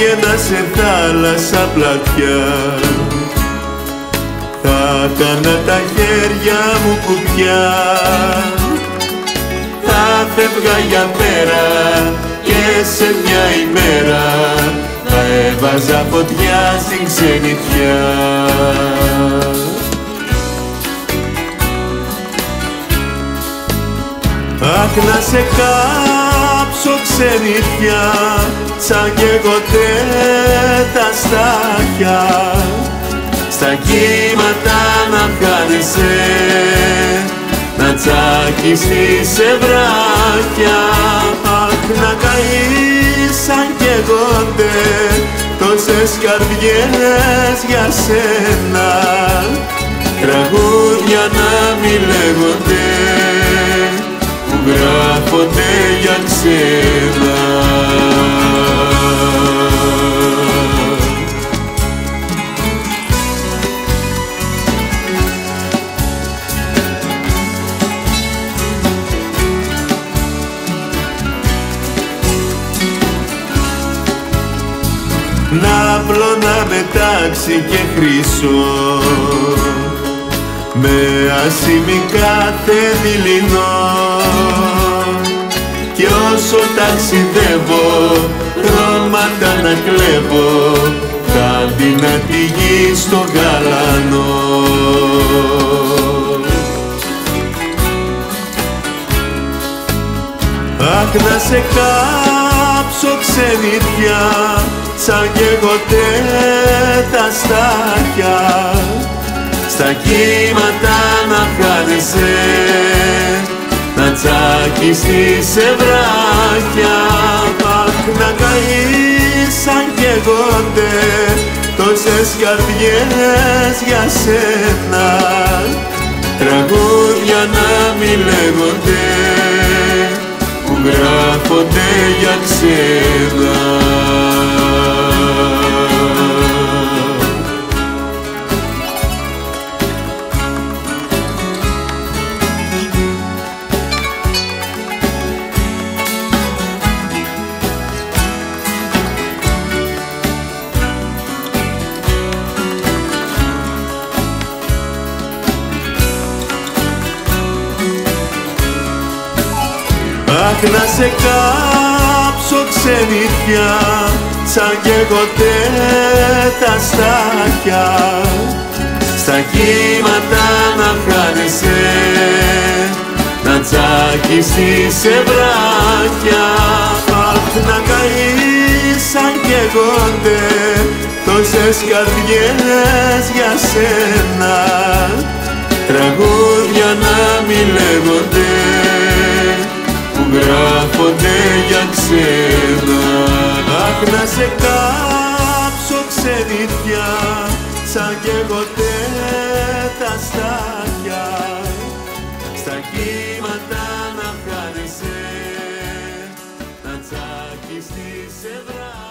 έβγαινα σε θάλασσα πλατιά. Θα κάνα τα χέρια μου κουπιά. Θα φεύγα για μέρα και σε μια ημέρα θα έβαζα φωτιά στην ξενιτιά. Αχ να σε κάψω ξενιτιά σαν και εγώ τα στάχια. Στα κύματα να χάνεσαι να τσακιστείς σε βράχια Αχ να καείς σαν κι εγώ τόσες καρδιές για σένα. Τραγούδια να μη λέγονται που γράφονται για ξένα να πλώνα μετάξι και χρυσό. Με ασήμι κάθε δειλινό κι όσο ταξιδεύω χρώματα να κλέβω κάτι να τη γη στο γαλανό. Αχ να σε κάψω ξενιτιά σαν κι εγώ τα στάχια στα κύματα να χάνεσαι να τσακιστείς σε βράχια Αχ να καείς σαν κι εγώ τόσες καρδιές για σένα. Τραγούδια να μη λέγονται που γράφονται για ξένα να σε κάψω ξενιτιά σαν κι εγώ τα στάχια στα κύματα να χάνεσαι να τσακιστείς σε βράχια Αχ να καείς σαν κι εγώ τόσες καρδιές για σένα. Τραγούδια να μη λέγονται Έρχονται για ξένα. Να σε κάψω ξενιτιά Σαν και ποτέ τα στάχια Στα κύματα να χάνεσαι Να τσακιστείς σεβρά